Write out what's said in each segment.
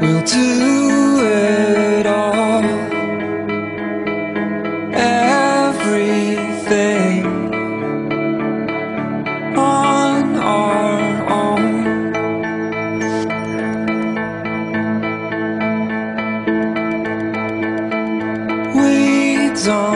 We'll do it all. Everything on our own. We don't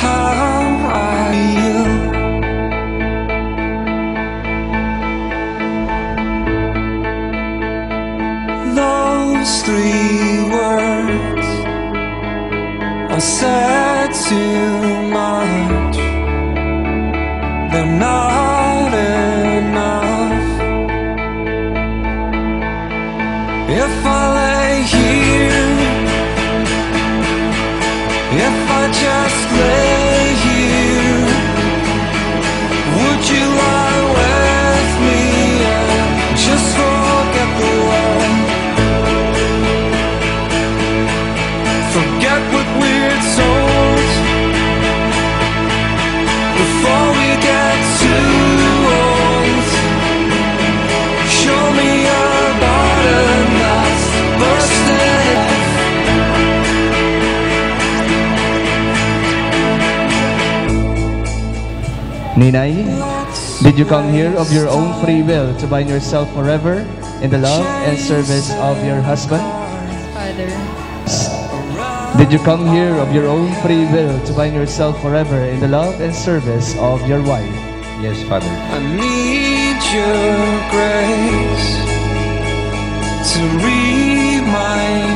how. Those three words are said too much. They're not enough. If I Ninai, did you come here of your own free will to bind yourself forever in the love and service of your husband? Father. Did you come here of your own free will to bind yourself forever in the love and service of your wife? Yes, Father. I need your grace to remind me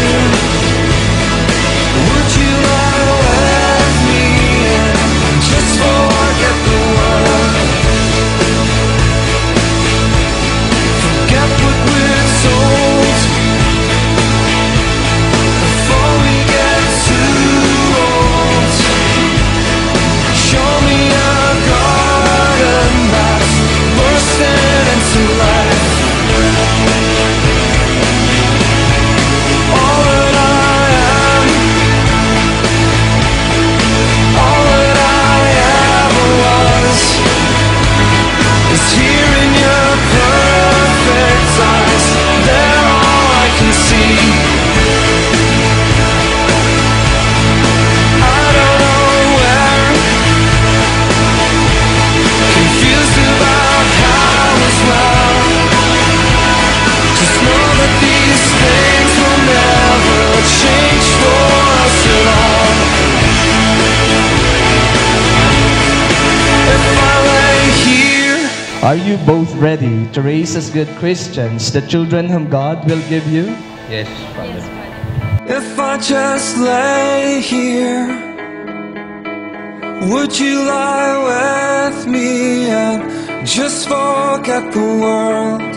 Are you both ready to raise as good Christians the children whom God will give you? Yes, Father. Yes, Father. if I just lay here, would you lie with me and just forget the world?